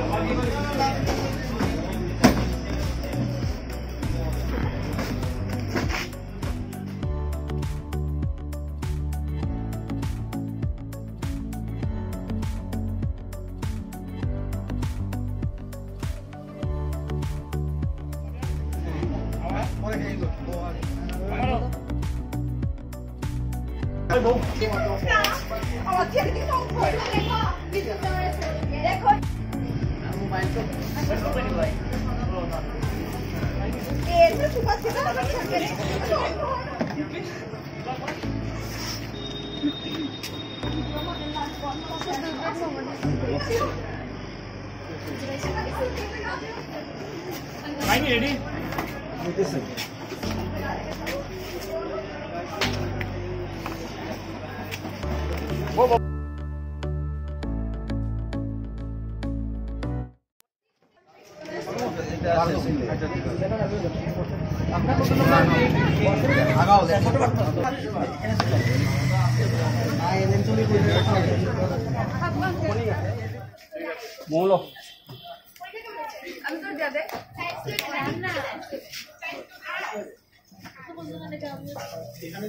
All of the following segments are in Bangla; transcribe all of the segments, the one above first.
よろしくお願いします。মৌল। আমি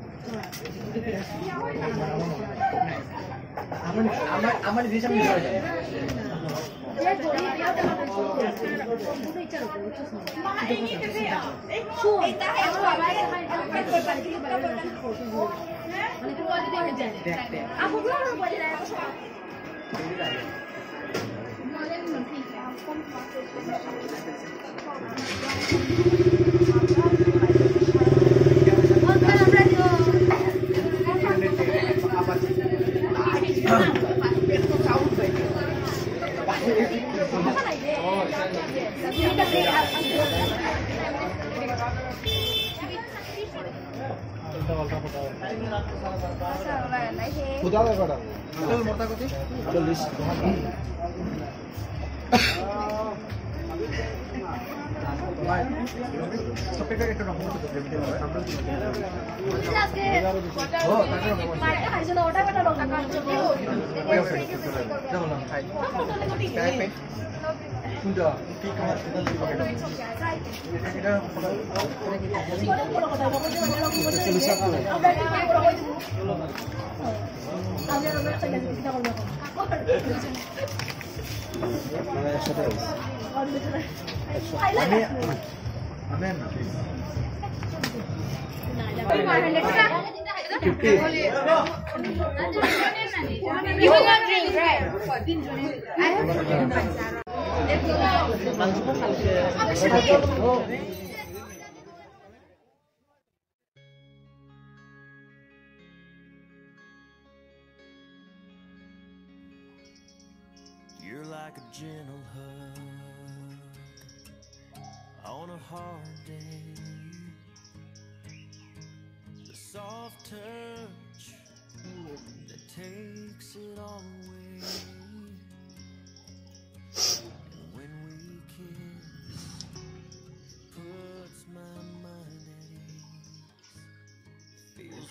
যাবে না আমার জিনিস আমি ধরে যাই খুদালে পৰ্দা কপি চল্লিছ টকা Bunda, tapi kamar kita di bagian Kira-kira kita You will not drink, right? I have. You're like a gentle hug on a hard day. The soft touch that takes it all away.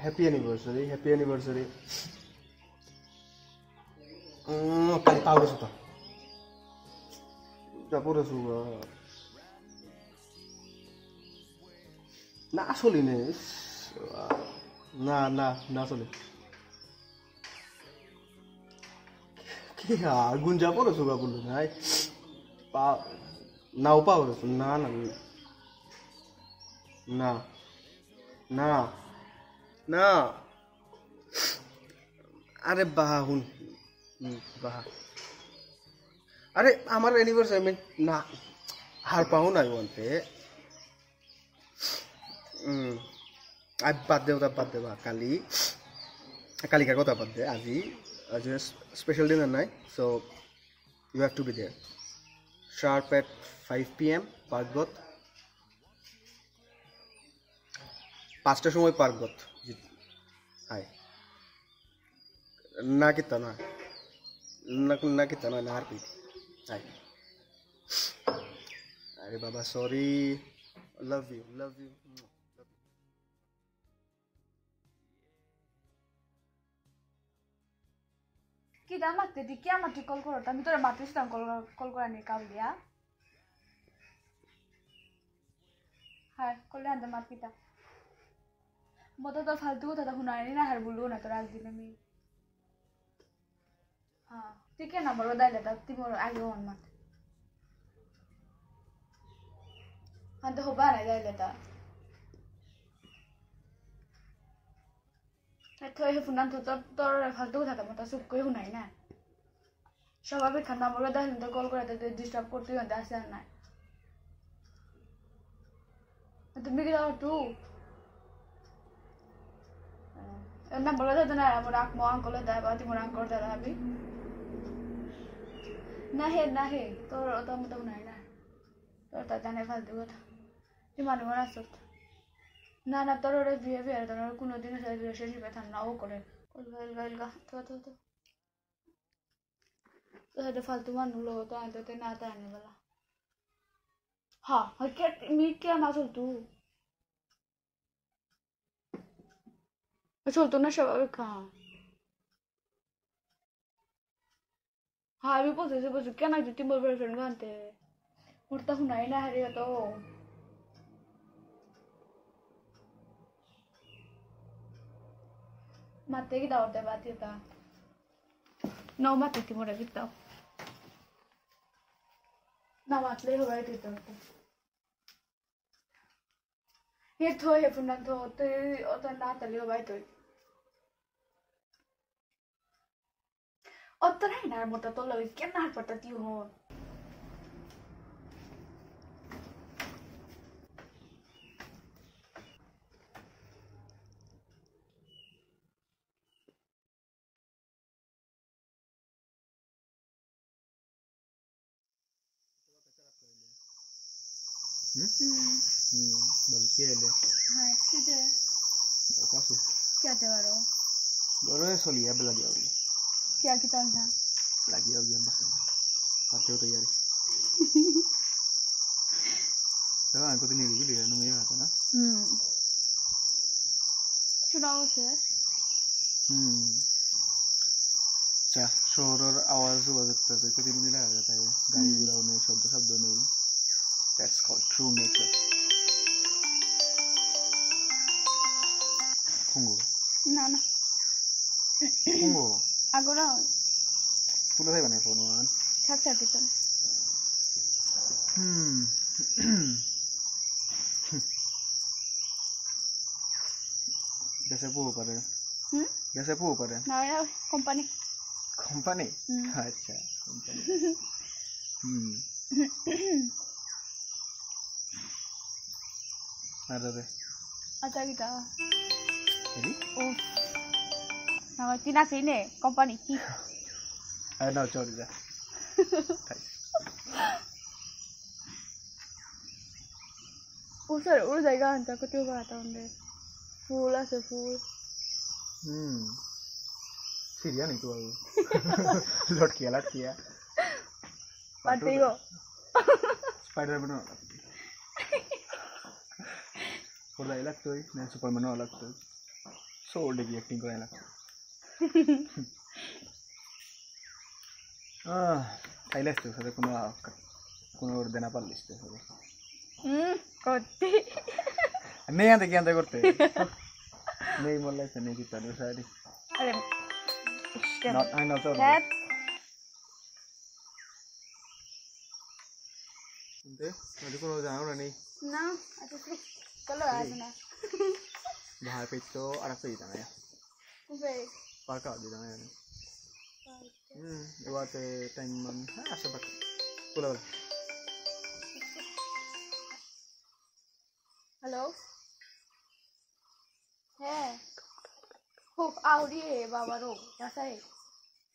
Happy anniversary happy anniversary powder সুতা তারপরে সুগার না আসলি না না না চলে কি আগুন যা পরে সুগা বলল, নাই? পা, নাও পাও না না। না না। না। আরে বাহা হুন। বাহা আরে, আমার অ্যানিভার্সারি না, হার পাও না বলতে আর বাদ দে বাদ দে, বা, কালি। কালিকার কথা বাদ দে, আজি। আজি স্পেশাল ডিনার নাই so you have to be there at five P M পার্কগত পাঁচটার সময় পার্কগত না না না না না না আর কি হাই আরে বাবা লাভ ইউ লাভ ইউ কি দা মারতে দি? কে আমার কল করো আমি তোরা মারতেছিলাম কল কল নিয়ে কাল দিয়া হ্যাঁ আনতে মাত পিতা মতো তো ফালতু কথা শুনাই না হার বলব না তোর একদিন আমি। হ্যাঁ তুই কে নাম্বার দাইলে তা তুই মোর আগে মন মাত হ্যাঁ তো। হবা না দাইলে তা থৈ তোৰ তোৰ ফাল্টু থাকে মই তই চুপ কৰি শুনাই না। স্বাভাৱিক খানা মোৰ দা সিহঁতে কল কৰে তই ডিষ্টাৰ্ব করতে সিহঁতে আছে আর নাই। তুমি কি যাও তু নাম্বার দাদা না আমার আক মো আঙ্কলে দা, বা তুমি আঙ্কল দা আমি না হে না হে তোর তোর মতো শুনাই না তোর তা জানে ফালতু কথা। তুই মানুষ আসত না না তোর ওরা বিহেভিয়ার তোর ওরা কোনোদিনও রিলেশনশিপে থাক নাও করে তো তো তো তো ফালতু মানুষ লোক তো আনতে তো না, তাই আনে হ্যাঁ হয় কে মি কে না চলতু? চলতো না স্বাভাবিক হ্যাঁ हाँ भी पोसे से पोसे क्या ना जितनी बोल बोल फ्रेंड गानते हैं उड़ता हूँ नहीं ना हरे तो ಮತ್ತೆ ಗಿದ ಅವ್ರದ್ದೆ ಬಾತಿದ ನಾವು ಮತ್ತೈತಿ ಮುಡಗಿದ್ದಾವ ನಾವು ಅತ್ಲೇ ಹೋಗಾಯ್ತಿತ್ತು ಎತ್ತು ಹೋಯ್ ಪುಣ್ಣ ಅಂತ ಹೋತು ಅವತ್ತ ನಾ ತಲೆ ಹೋಗಾಯ್ತು O trainar, mutta tuolla oli kenään vartta tiuhoon. Bankiele. Hai, ce de? Acasă. Chiar te vă rog. Doar e solia pe. बड़े सोलिया पे लगे होगी Kya kita na? लगी होगी अम्बा करते हो तैयारी तो हमको तो नहीं भी लिया नुमे आता ना Hmm. चुनाव से हम्म अच्छा शोर और आवाज हुआ करता है को दिन मिला जाता है गाड़ी गुड़ा नहीं शब्द शब्द नहीं that's called true nature Kungo না না Kungo আগরা তুলে দেবে না ফোন ওয়ান থাকছে আর পিছনে হুম দেশে পুরো পারে হুম দেশে পুরো পারে না কোম্পানি কোম্পানি হুম। আচ্ছা কোম্পানি হুম আর রে আচ্ছা kita এদি oh nama Tina sini company আর নাও চল যা খাই usar ur জায়গা আনতে কত করা তাহলে ফুল আছে ফুল হুম সিরিয়া नहीं तू लौट किया लौट किया পাটিগো स्पाइडरमैन होना थोड़ा लगता है मैं सुपरमैन वाला लगता है सो ओल्ड की एक्टिंग करायला আহ খাইলে আসতে সাথে কোনো কোনো ওর দেনা পারলিস তো সাথে হুম করতে নেই আনতে কি আনতে করতে নেই মোল্লা নেই తైలేస్తుంది చదువుకున్న కొనుగోలు దినపాలు ఇస్తే కొట్టి నే అంత గీంత కొడితే నెయ్యి మళ్ళీ నీకు ఇస్తాను ఒకసారి అంటే చదువుకున్న జాను నెయ్యి బాగా పెట్టుకో అడప ఇదా Parka, di lang yan. Hmm, iwate time man. Ah, sabat. Pula wala. Hello হ্যাঁ খুব আউরি বাবা রো নাসাই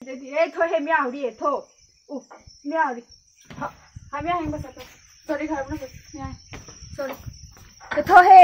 দিদি এই থো হে মিয়া আউরি থো উ মিয়া আউরি হ্যাঁ মিয়া হেং বসা তো সরি খারাপ না সরি থো হে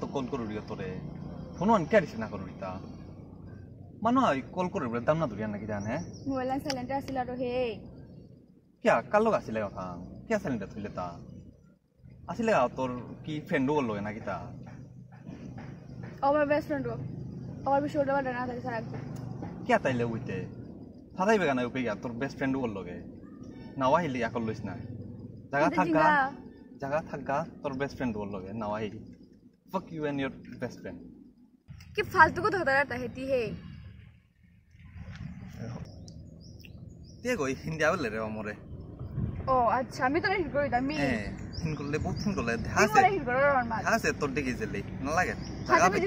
তো কল করুরি তোরে ফোন আন কে দিছে না করুরি তা মানুহ কল কৰিবলৈ দাম না ধৰিয়া নেকি জানে মোবাইল সাইলেন্ট আছিল আৰু হে কিয়া কাৰ লগত আছিলে কথা কিয়া চাইলেণ্ট থৈলে তা আছিলে তোৰ কি ফ্ৰেণ্ডো গ'ল লগে না কিতা আমার বেস্ট ফ্রেন্ড আমার বিষয় ওটা না থাকে সারা কিয়া তাইলে উইতে ফাটাইবে কাৰণে উপে গিয়া তোৰ বেষ্ট ফ্ৰেণ্ডো গ'ল লগে নাৱা আহিলি আকৌ লৈছ না জাগা থাকা জিংগা। থাকা তোৰ বেষ্ট ফ্ৰেণ্ড গ'ল লগে নাৱা আহিলি fuck you and your best friend কি ফালতু কথা কথা रहता है ती है তে গৈ হিন্দী আবেলে ৰে মৰে ও আচ্ছা আমি তো হিট করি আমি এ ফোন কৰিলে বহুত ফোন কৰিলে দেখা কি আছে করে হিট করার আমার দেখা আছে তোৰ দেখি জেলি নালাগে হাতে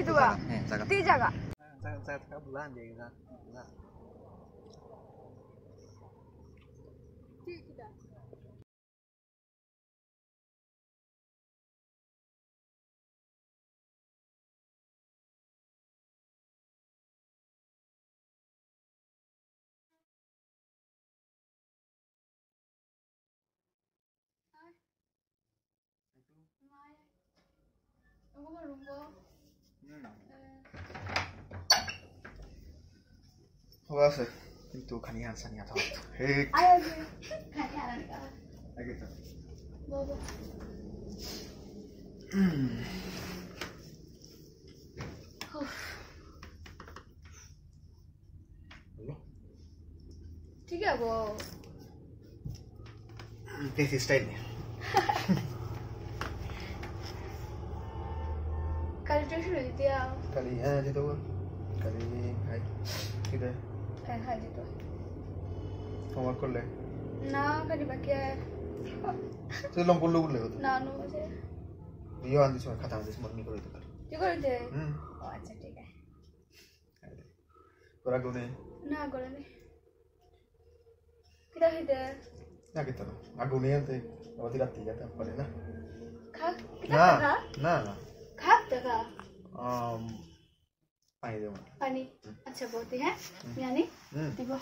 오늘 룸버. 응. 와서 또 간이 한 산이야 더. 아유, 간이 안 한다. 알겠다. 먹어. 뭐? 음. 되게 뭐. 내 스타일이야. करी। है हाजी तो करी। हाय किधर? है हाजी तो। होमवर्क कर ले। ना करी बाकी है। तो लम बोल बोल होता। ना नो मुझे ये आंधी से खत्म दिस मम्मी को तो कर ये कर दे? हम्म। अच्छा ठीक है। पूरा गोने ना गोने किधर है दे ना कितना ना गोने आते। अब तेरा तीजा तो पड़े ना। खा ना ना ना। खा तो खा। पानी देवा पानी। अच्छा बोलते हैं। हम्म। यानी हम्म। देखो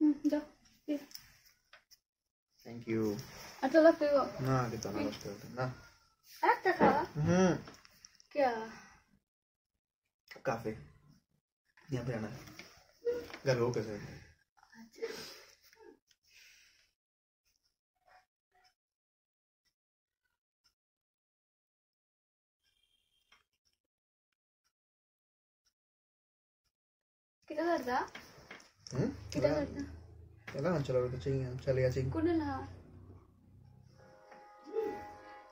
हम्म, जा 楽よ。なあ出たな楽だなあ。ったかうん。キャカフェ。Jangan pernah Gak bau kan Kita kerja? Hmm? Kita kerja. Kita kan cari kucing, cari kucing. Kuda lah.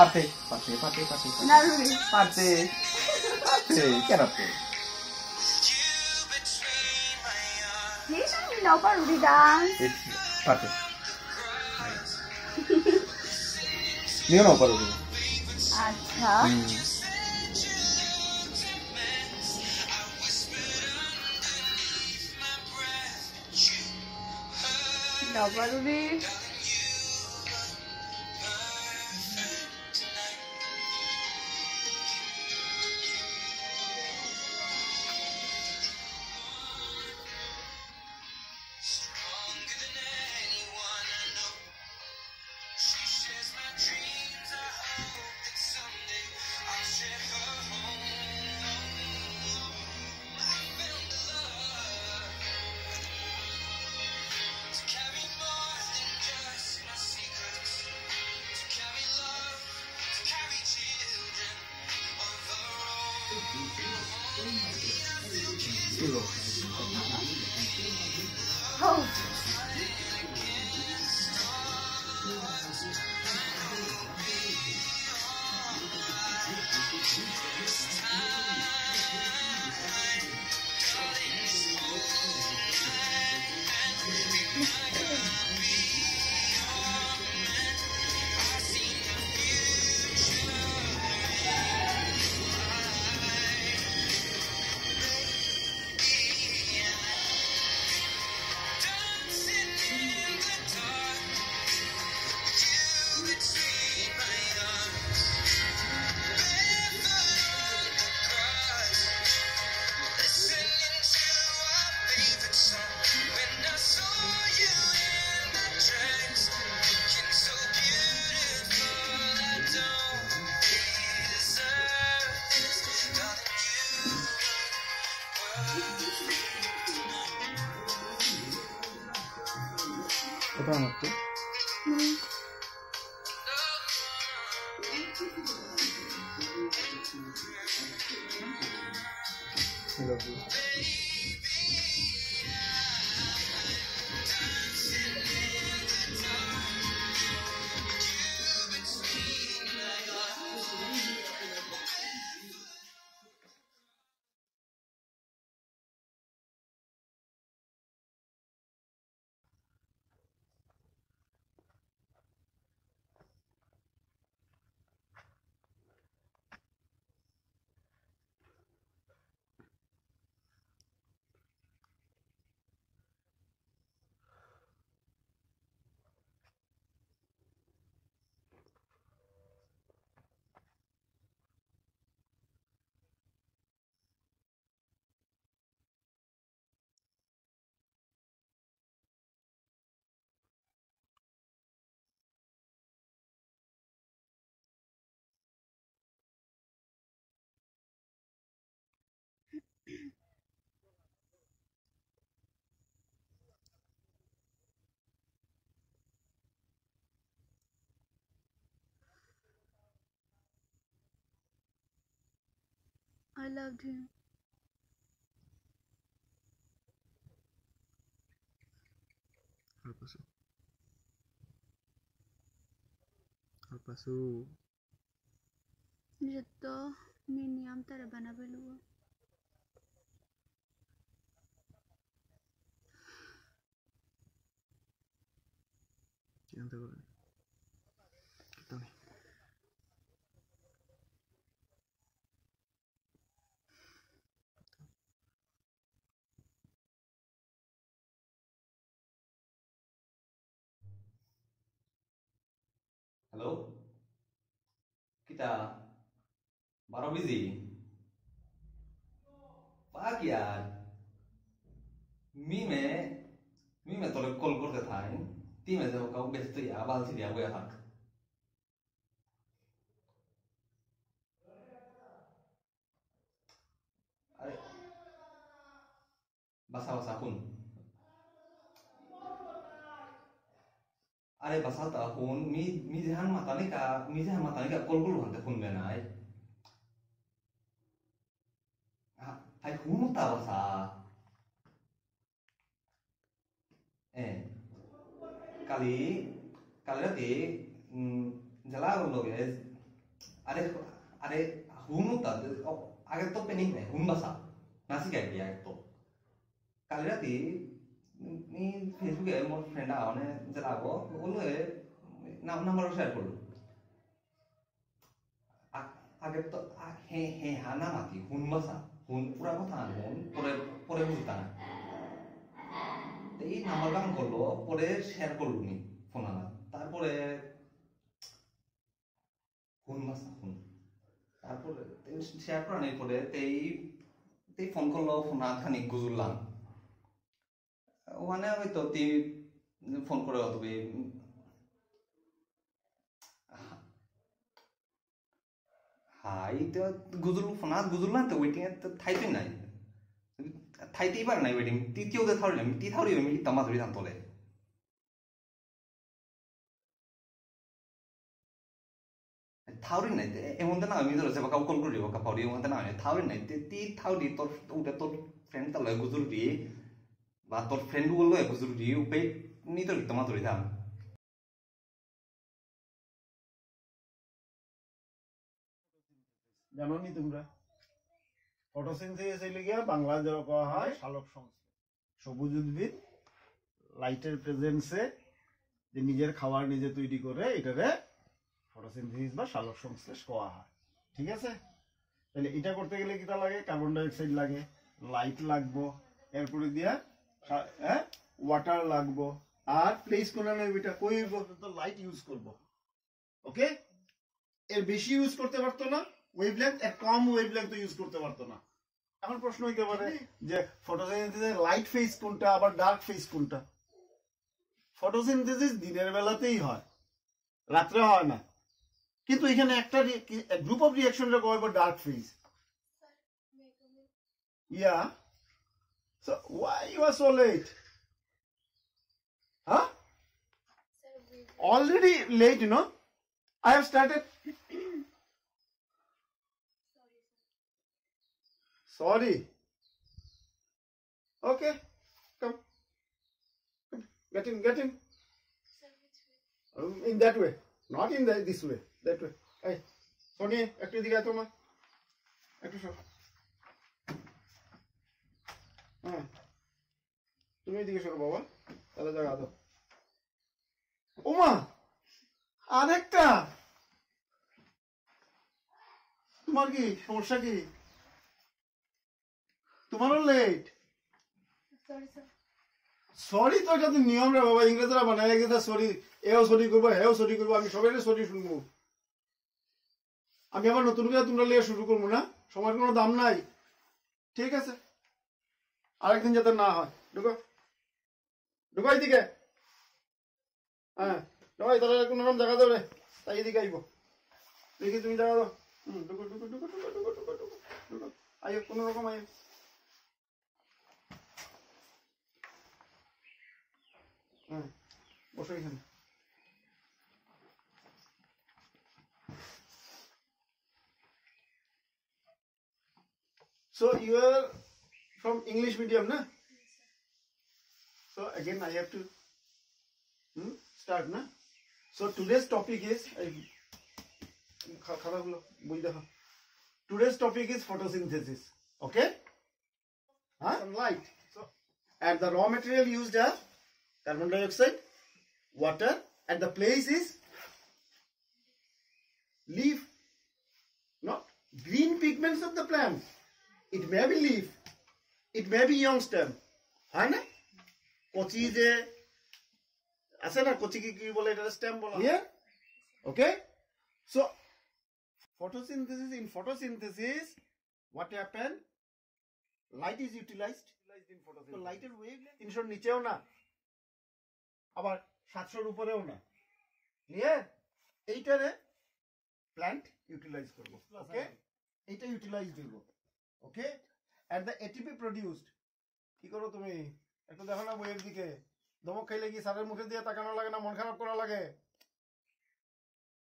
Parte, parte, parte, parte. Parte, parte. parte. Chiar parte. Nici nu mi-au părut de dans. Parte. Eu nu am părut de dans. Așa. Mm. Nobody. 这样子。I loved him. Alpasu. Alpasu. जत्तो मी नियम तारे बनावेलो चिंता करो कितना बारह बीजी बाकी यार मी में मी में तो कॉल करते था ती में जब कब बेच तो यार बाल सीधा हुआ था अरे बसा बसा कौन আরে বাসাতা হুন মি মি জেহান মাতানিকা মি জেহান মাতানিকা কলগুলো হানতে শুনবে নাই। আই হুমতা বাসা এ, কালি কালি রাতে জেলা গে আরে আরে হুমতা আগে তো পেনি নাই হুম বাসা নাচিকাই গাই আগে তো কালি রাতে নি ফেসবুকে মোর ফ্রেন্ড আওনে জেলাব বলল নাম্বার শেয়ার করল। আগে তো হে হে হানা মাতি, হুন বাসা হুন, পুরা কথা হুন, পরে পরে বুঝতা না এই নাম্বার গান করল, পরে শেয়ার করল নি ফোন আনা তারপরে, হুন বাসা হুন। তারপরে শেয়ার করা নেই পরে তেই তেই ফোন করল ফোন খানি গুজুরলাম ওখানে হয়তো তুই ফোন করে তুমি হাই তো গুজুল ফোনাত গুজুল না তো ওয়েটিং এ থাইতে নাই। থাইতেই পারে নাই ওয়েটিং তৃতীয় দে থাউরি আমি তি থাউরি আমি তামা ধরি থাম তোলে। থাউরি নাই এমন না, আমি ধরে যাবা কাউ কল করি কাউ পাউরি এমন না থাউরি নাই তি থাউরি তোর উঠে তোর ফ্রেন্ড তালে গুজুল দিয়ে। বা তোর ফ্রেন্ড বলল বুঝুর দি উপে নি তোর তোমার ধরে থাম জানো নি তোমরা ফটোসিনথেসিস এলে গিয়া বাংলা যারা কওয়া হয় সালোক সংশ্লেষ সবুজ উদ্ভিদ লাইটের প্রেজেন্সে যে নিজের খাবার নিজে তৈরি করে এটারে ফটোসিনথেসিস বা সালোক সংশ্লেষ কওয়া হয়। ঠিক আছে? তাহলে এটা করতে গেলে কিটা লাগে? কার্বন ডাইঅক্সাইড লাগে লাইট লাগবো। এরপরে দিয়া হ্যাঁ ওয়াটার লাগবো। আর প্লেস কোনা নেই এটা কই তো লাইট ইউজ করব। ওকে এর বেশি ইউজ করতে পারতো না ওয়েভলেন্থ এর কম ওয়েভলেন্থ ইউজ করতে পারতো না। এখন প্রশ্ন হইতে পারে যে ফটোসিনথেসিস লাইট ফেজ কোনটা আবার ডার্ক ফেজ কোনটা? ফটোসিনথেসিস দিনের বেলাতেই হয় রাত্রে হয় না। কিন্তু এখানে একটা গ্রুপ অফ রিয়াকশন রে কয় ডার্ক ফেজ ইয়া So why you are so late? Huh? Already late, you know. I have started. Sorry. Okay, come. Come. Get in, get in. Um, in that way, not in the, this way. That way. Hey, Sony, একটু দিকে আয় তোমার একটু সর হ্যাঁ তুমি এদিকে সরো বাবা। তাহলে জায়গা দাও ওমা আরেকটা। তোমার কি সমস্যা কি? তোমারও লেট সরি তো এটা তো নিয়ম রে বাবা। ইংরেজরা বানায় গেছে সরি এও সরি করব হেও সরি করব। আমি সবাই সরি শুনব। আমি আবার নতুন করে তোমরা লিয়ে শুরু করব না? সময়ের কোনো দাম নাই। ঠিক আছে। আরেকদিন যাতে না হয়। ঢুকো। ঢুকো এইদিকে। হ্যাঁ ঢুকো তাহলে কোনো রকম জায়গা দেবে তাই এদিকে আইব। দেখি তুমি জায়গা দাও হুম, ঢুকো ঢুকো ঢুকো ঢুকো ঢুকো ঢুকো ঢুকো ঢুকো। আইও, কোনো রকম আইও। হ্যাঁ বসো এখানে। So, you from English medium, na? So again, I have to hmm, start, na? So today's topic is today's topic is photosynthesis. Okay? Huh? Sunlight. So, and the raw material used are carbon dioxide, water, and the place is leaf, not green pigments of the plants. It may be leaf, it may be young stem হয় না কচি যে আছে না কচি কি কি বলে এটা স্টেম বলা here okay so photosynthesis in photosynthesis what happen light is utilized utilized in photosynthesis so light এর wavelength তিনশোর নিচেও না আবার সাতশোর উপরেও না ক্লিয়ার এইটারে প্ল্যান্ট ইউটিলাইজ করব ওকে এইটা ইউটিলাইজ দিব okay at the ATP produced কি করো তুমি? একটু দেখো না বইয়ের দিকে। ধমক খাইলে কি স্যারের মুখে দিয়ে তাকানো লাগে না মন খারাপ করা লাগে?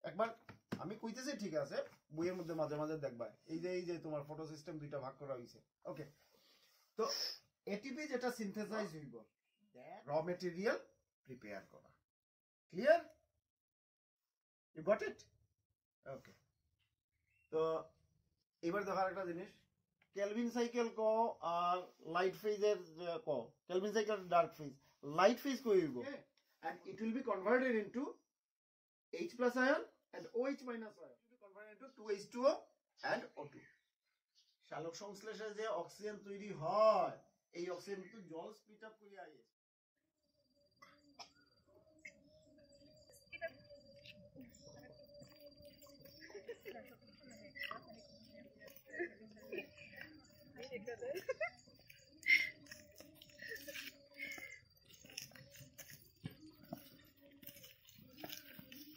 একবার আমি কইতেছি ঠিক আছে বইয়ের মধ্যে মাঝে মাঝে দেখবা। এই যে এই যে তোমার ফটো সিস্টেম দুইটা ভাগ করা হয়েছে ওকে তো এটিপি যেটা সিনথেসাইজ হইব র মেটেরিয়াল প্রিপেয়ার করা। Clear you got it okay তো এবার দেখার একটা জিনিস। কেলভিন সাইকেল ক আর লাইট ফেজের ক Calvin cycle dark phase light phase কইব and it will be converted into H plus ion and OH minus ion. It will be converted into 2H2O and O2. শালক সংশ্লেষে যে অক্সিজেন তৈরি হয় এই অক্সিজেন কিন্তু জল স্পিড আপ করে আইয়ে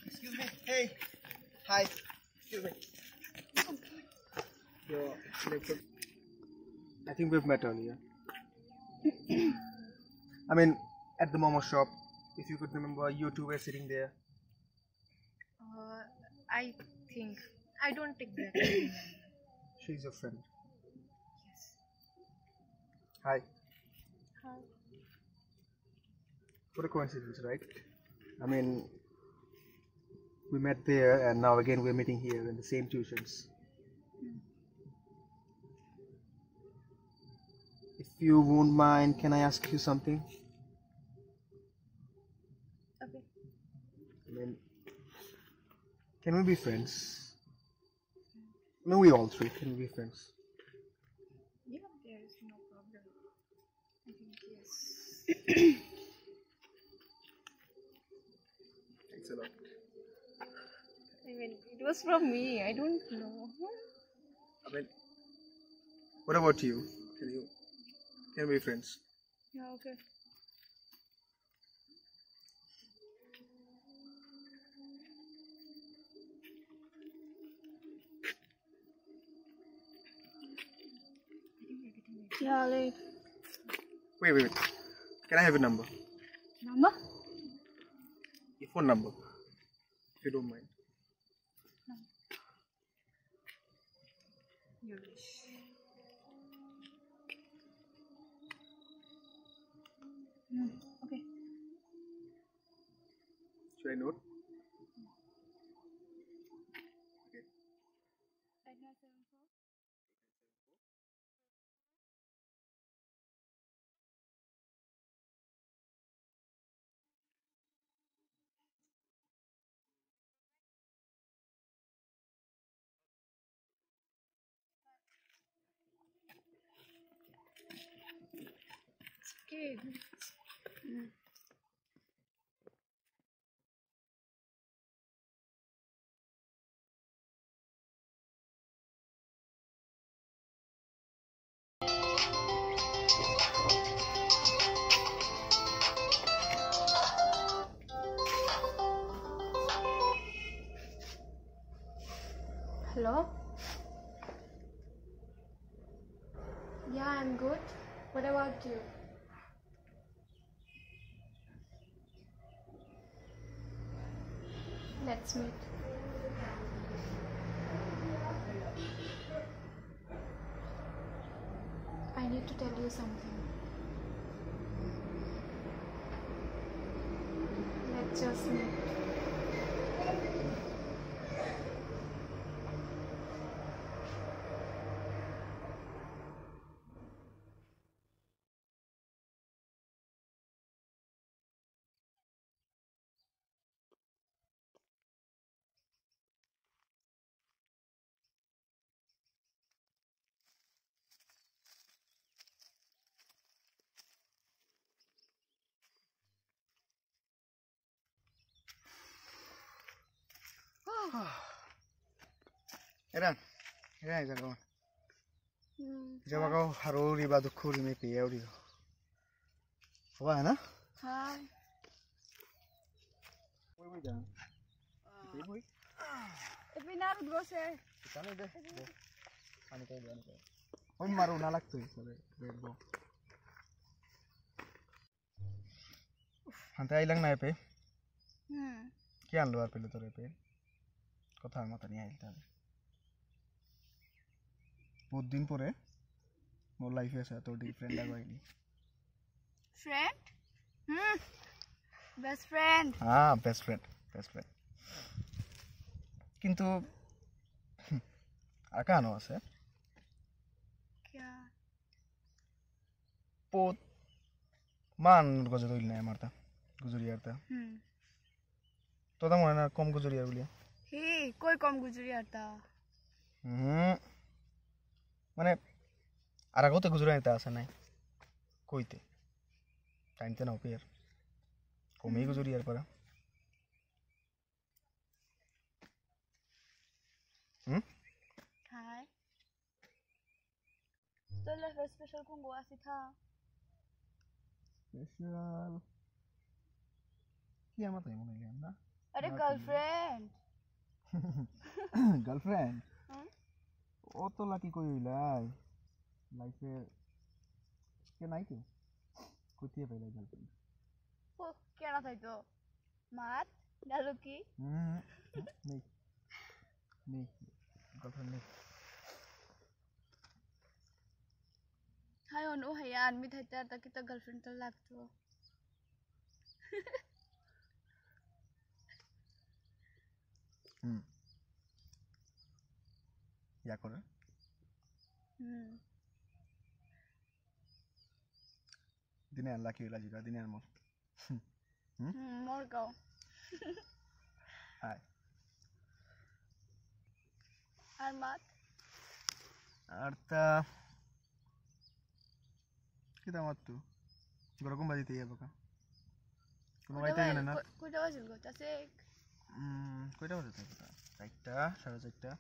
Excuse me. Hey. Hi. Excuse me. Your lecture. I think we've met earlier. I mean, at the Momo shop, if you could remember, you two were sitting there. Uh, I think I don't think that. She's your friend. Hi. Hi. What a coincidence, right? I mean, we met there, and now again we're meeting here in the same tuitions. Hmm. If you won't mind, can I ask you something? Okay. I mean, can we be friends? No, we all three can we be friends. Yeah, there is no problem. I think yes. Thanks a lot. I mean, it was from me. I don't know. I mean, what about you? Can you can we be friends? Yeah, okay. Yeah, like Wait, wait, wait. Can I have your number? number? Your phone number, if you don't mind. Hello? Yeah, I'm good. What about you? Let's meet. I need to tell you something. Let's just meet. Eran, eran isang kawan. Diyan ba kao haruri ba dukuri may piyaw dito? Kawa na? Hi. Uy, may dyan. Ipay mo eh. Ipinarod ko siya. Ipinarod eh. Ano kayo, ano kayo? Uy, maruna lang ito eh. Sabi, go. Hantay lang na ipe. Hmm. क्या आनलो यार पहले तो रे पे কথা মাথা নিয়ে আইলতে তাহলে বহুত দিন পরে মোর লাইফে আছে তোর ডি ফ্রেন্ড আগে আইলি ফ্রেন্ড হুম বেস্ট ফ্রেন্ড হ্যাঁ বেস্ট ফ্রেন্ড বেস্ট ফ্রেন্ড কিন্তু আর আকানো আছে? পোত মান গজে ধরিল না আমার তা গুজরিয়ার তা হুম। তোদা মনে না কম গুজরিয়ার বলিয়া। હે કોઈ কম গুজরিয়া હતા হুম মানে আর আগতে গুজরিয়া এটা আছে নাই কইতে টাইমতে না ওপিয়ার কমেই গুজরিয়ার হুম? হাই। লাইফ স্পেশাল কোন গো আছে থা। স্পেশাল কি আমার তাই মনে না? আরে গার্লফ্রেন্ড গার্লফ্রেন্ড হুম? ও তো লাকি কই হইলাই লাইফে কে নাই কেউ কোথায় পাইলাই গার্লফ্রেন্ড ओ क्या ना था तो मार डालो की নেই নেই গার্লফ্রেন্ড নেই हाय ओनो है यार मी था तर तक तो गर्लफ्रेंड तो लागतो হুম ইয়া করে লাকি হইলা জিরা মর গাও আর মাত আর তা কি দাম আর বাজিতে যাব কোনো বাজিতে না বাজিল গো কয়টা বাজে চারটা চারটা সাড়ে চারটা?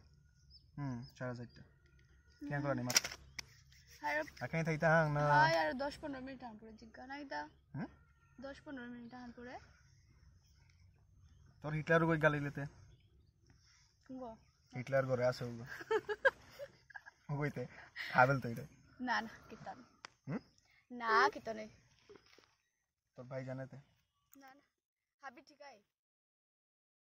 হুম সাড়ে চারটা। কেন করে মাত্র আকাই থাইতা হাং না? আর 10 15 মিনিট হান পরে জিজ্ঞা নাই দা হুম? 10 মিনিট হান পরে তোর হিটলার কই গালি লেতে গো। হিটলার ঘরে আছে ওগো ওইতে খাবেল তো এটা। না না কিতন হুম? না কিতনে তোর ভাই জানেতে না না। হাবি ঠিক আছে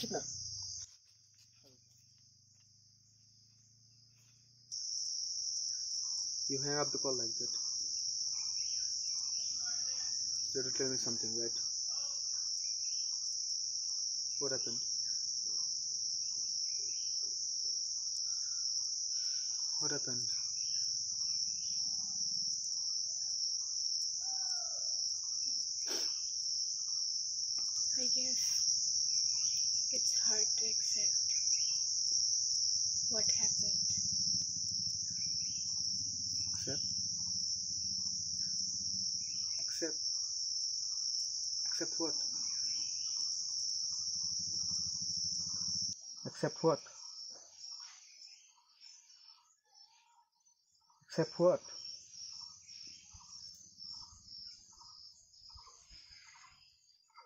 Kitna? You hang up the call like that. You have to tell me something, right? What happened? What happened? I guess it's hard to accept what happened. Accept. Accept. Accept what? Accept what? Accept what?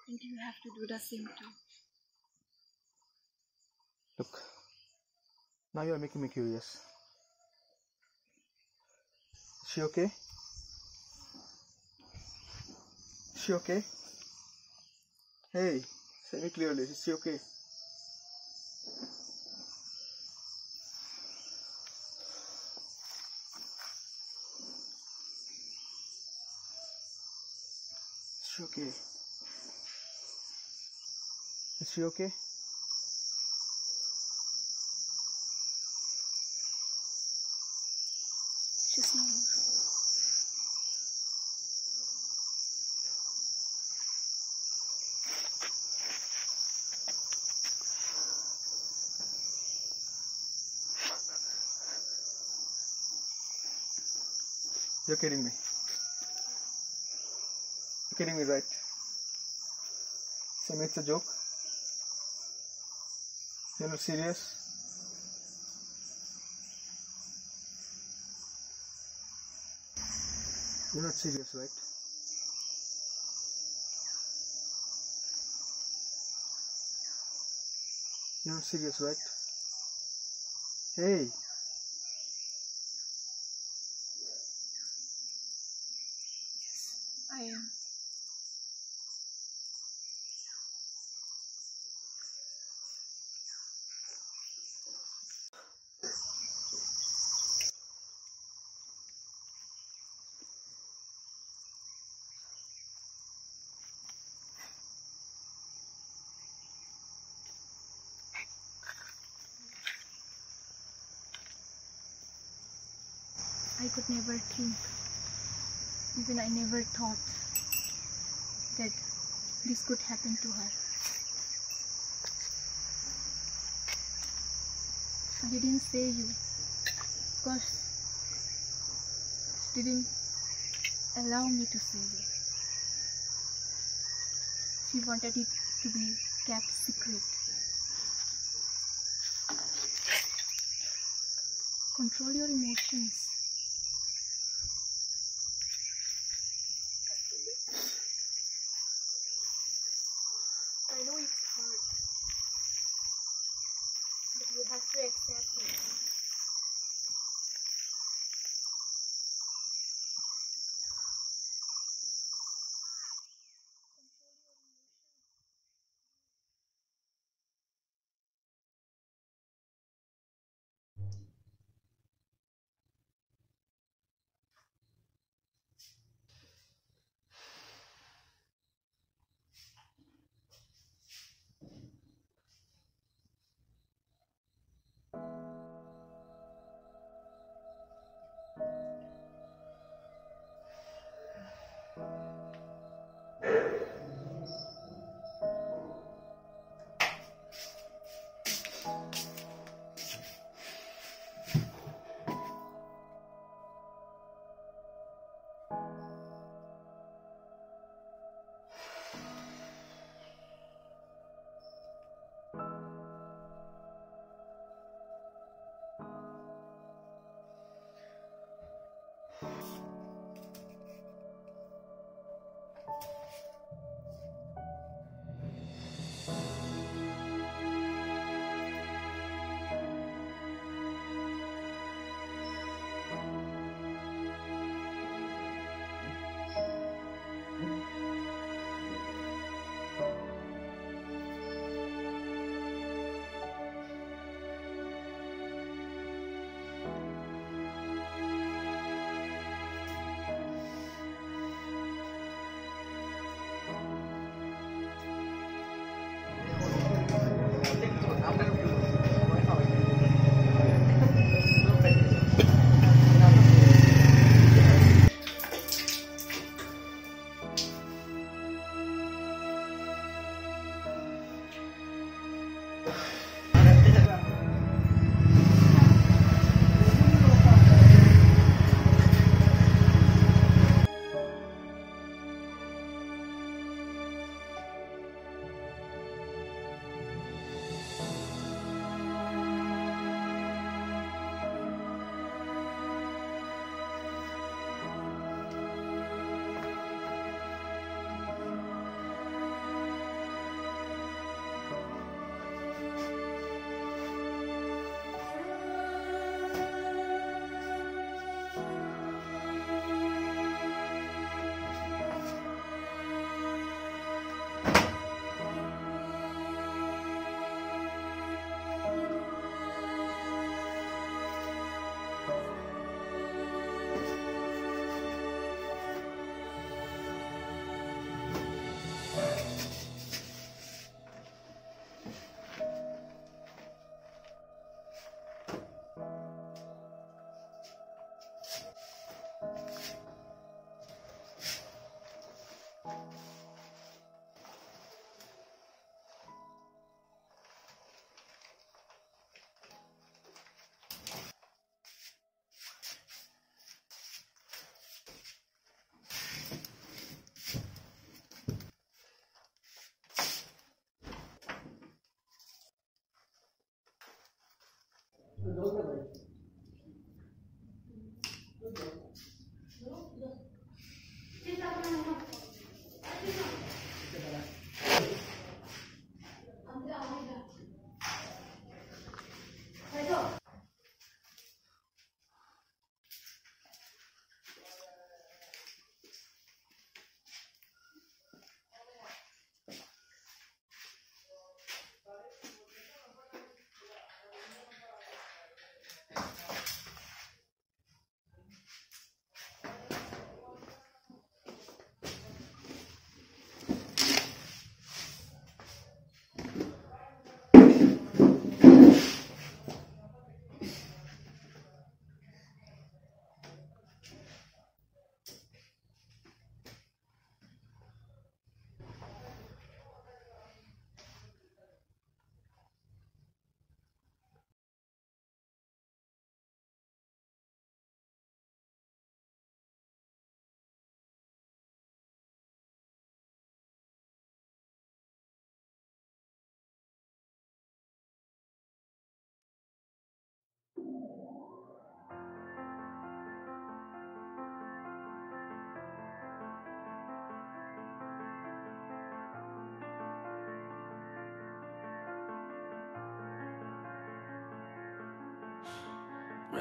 And you have to do the same too. Look. Now you are making me curious. Is she okay? Is she okay? Hey, say me clearly. Is she okay? Okay? Is she okay? She's no more. You're kidding me. Kidding me, right? Same, it's a joke. You're not serious? You're not serious, right? You're not serious, right? Hey! I am. I could never think, even I never thought that this could happen to her. I didn't say you because didn't allow me to say you. She wanted it to be kept secret. Control your emotions.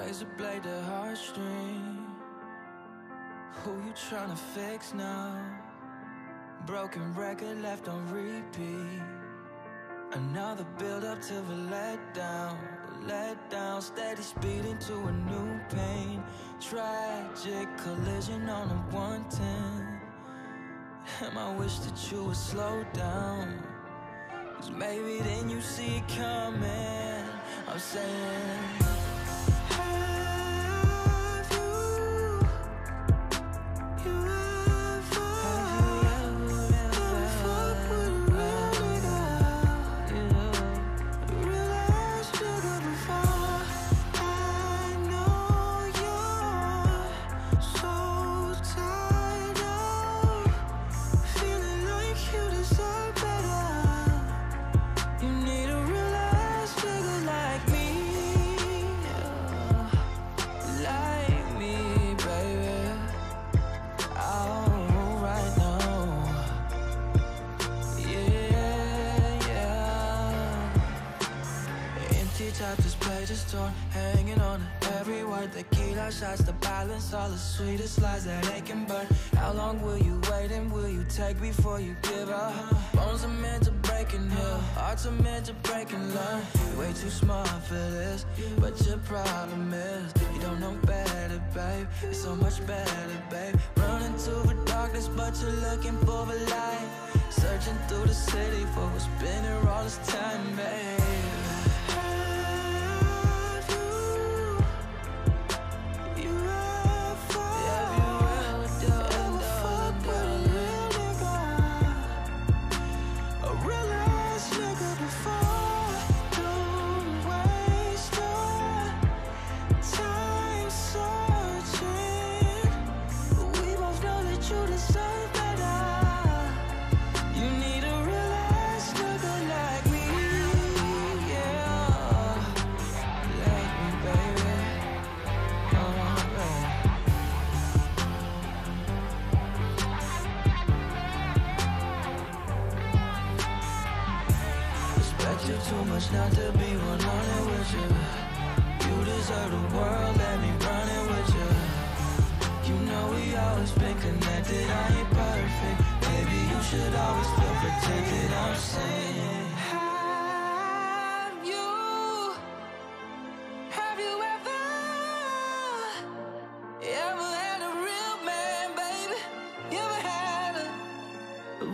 Razor blade to heartstring. Who you tryna fix now? Broken record left on repeat. Another build up to the letdown. Letdown, steady speeding to a new pain. Tragic collision on a 110. And I wish that you would slow down. Cause maybe then you see it coming. I'm saying, Empty top display just torn, hanging on every word. Tequila shots to balance all the sweetest lies that they can burn. How long will you wait and will you take before you give up? Bones are meant to break and heal, hearts are meant to break and learn. You're way too smart for this, but your problem is you don't know better, babe. It's so much better, babe. Running to the darkness, but you're looking for the light. Searching through the city for what's been here all this time, babe. Deserve the world, let me run it with you. You know we always been connected, I ain't perfect. Baby, you should always feel protected, I'm saying. Have you, have you ever, ever had a real man, baby? Ever had a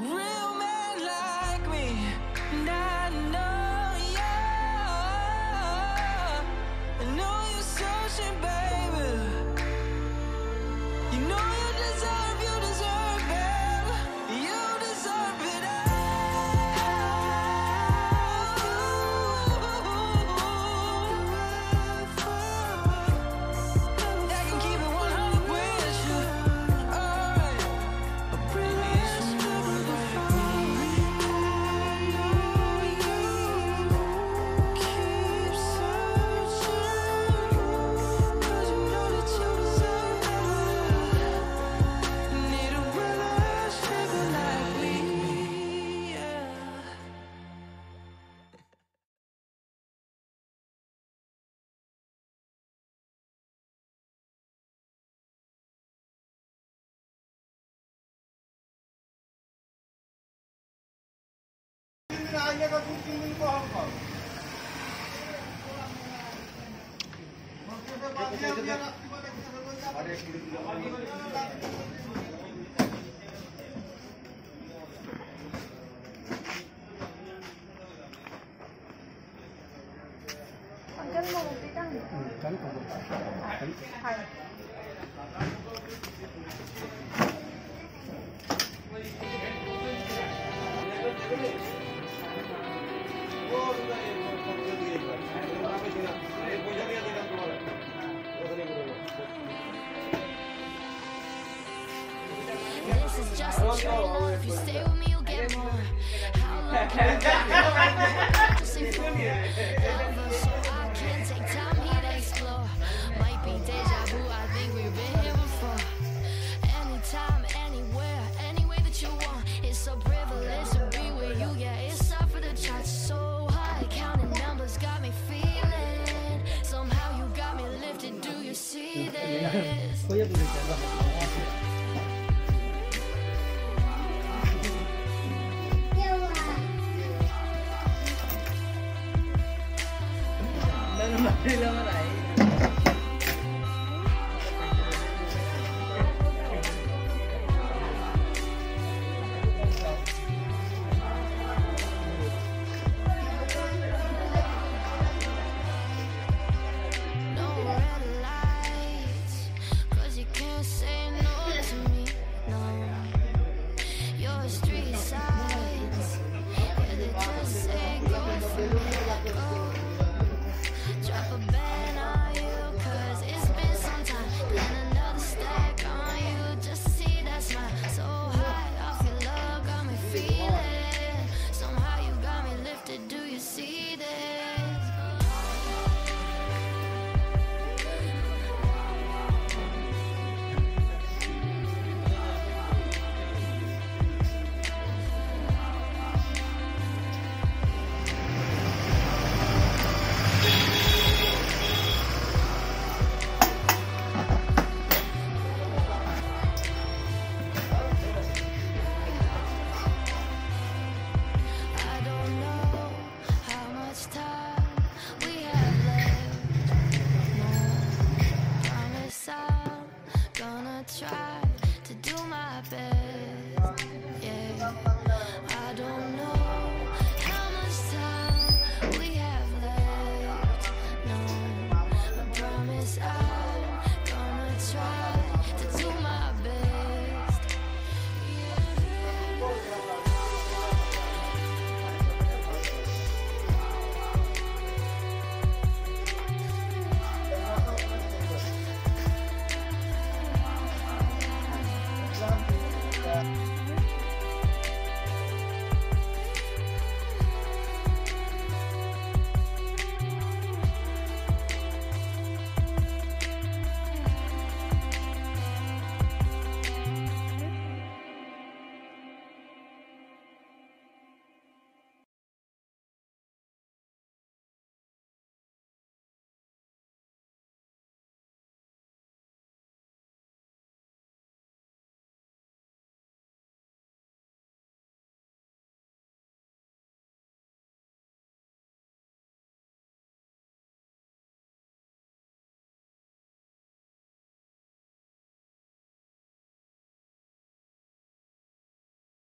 llegó. Just a trailer. If you stay with me, you'll get more. How long can we go? Just say for. Lover, so I can't take time here to explore. Might be deja vu. I think we've been here before. Anytime, anywhere, any way that you want. It's so privileged to be with you. Yeah, it's up for the charts. So high, counting numbers got me feeling. Somehow you got me lifted. Hello.